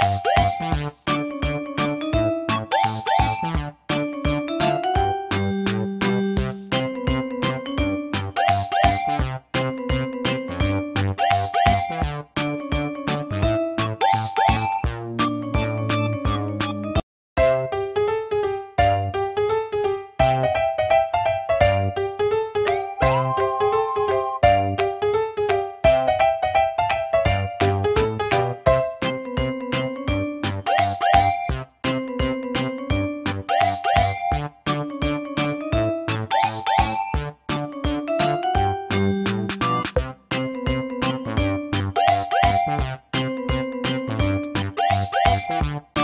Bye. thank